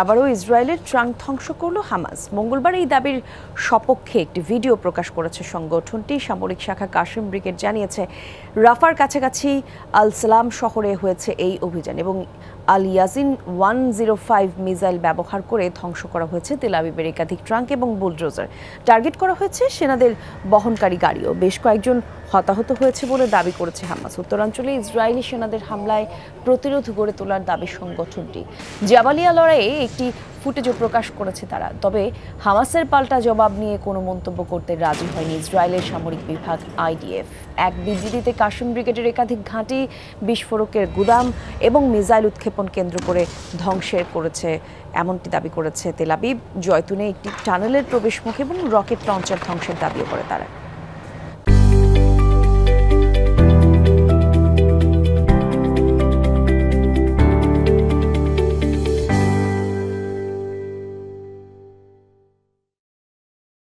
আবারও ইসরায়েলের ট্রাঙ্ক ধ্বংস করল হামাস। মঙ্গলবার এই দাবির সপক্ষে একটি ভিডিও প্রকাশ করেছে সংগঠনটি। সামরিক শাখা কাশিম ব্রিগেড জানিয়েছে, রাফার কাছাকাছি আল সালাম শহরে হয়েছে এই অভিযান এবং Al Yasin one zero five missile ব্যবহার করে ধ্বংস করা হয়েছে তেল আবিবের একাধিক ট্রাঙ্ক এবং বুলডোজার। টার্গেট করা হয়েছে সেনাদের বহনকারী গাড়িও। বেশ কয়েকজন হতাহত হয়েছে বলে দাবি করেছে হামাস। উত্তরাঞ্চলে ইসরায়েলি সেনাদের হামলায় প্রতিরোধ গড়ে তোলার দাবি সংগঠনটি। জাবালিয়া লড়াইয়ে একটি ফুটেজও প্রকাশ করেছে তারা। তবে হামাসের পাল্টা জবাব নিয়ে কোনো মন্তব্য করতে রাজি হয়নি ইসরায়েলের সামরিক বিভাগ আইডিএফ। এক বিবৃতিতে কাশিম ব্রিগেডের একাধিক ঘাঁটি, বিস্ফোরকের গুদাম এবং মিসাইল উৎক্ষেপণ কেন্দ্র করে ধ্বংসের করেছে, এমনটি দাবি করেছে তেলাবিব জয়তুনে একটি টানেলের প্রবেশমুখ এবং রকেট লঞ্চার ধ্বংসের দাবিও করে তারা।